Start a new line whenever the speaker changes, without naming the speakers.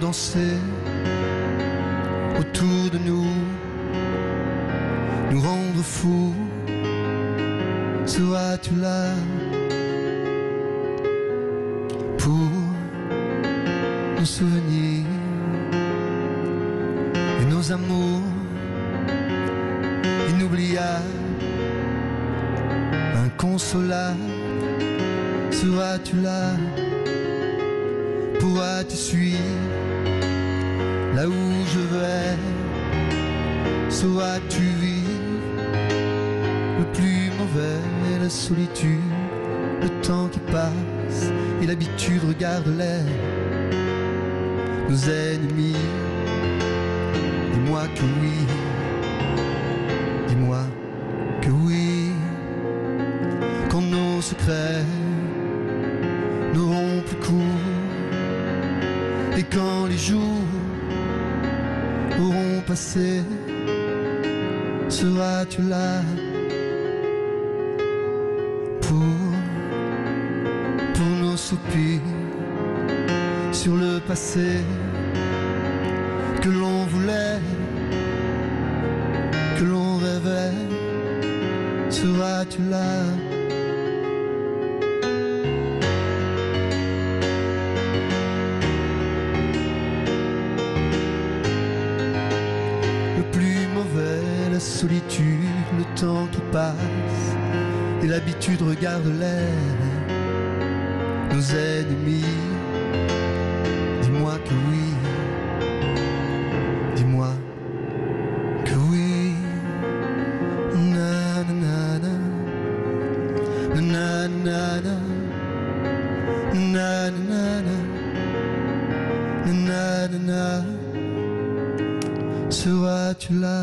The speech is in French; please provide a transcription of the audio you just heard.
Danser autour de nous, nous rendre fous. Sois-tu là pour nos souvenirs et nos amours inoubliables, inconsolables? Seras-tu là? pour te suivre? Là où je vais. Sauras-tu vivre Le plus mauvais La solitude Le temps qui passe Et l'habitude regarde l'air. Nos ennemis Dis-moi que oui Dis-moi que oui. Quand nos secrets N'auront plus cours Et quand les jours passé. Seras-tu là Pour Pour nos soupirs Sur le passé Que l'on voulait Que l'on rêvait. Seras-tu là solitude, le temps qui passe Et l'habitude regarde l'air. Nos ennemis Dis-moi que oui. Dis-moi que oui. Na na na na. Na na na Na. Na na Na na. Seras-tu là?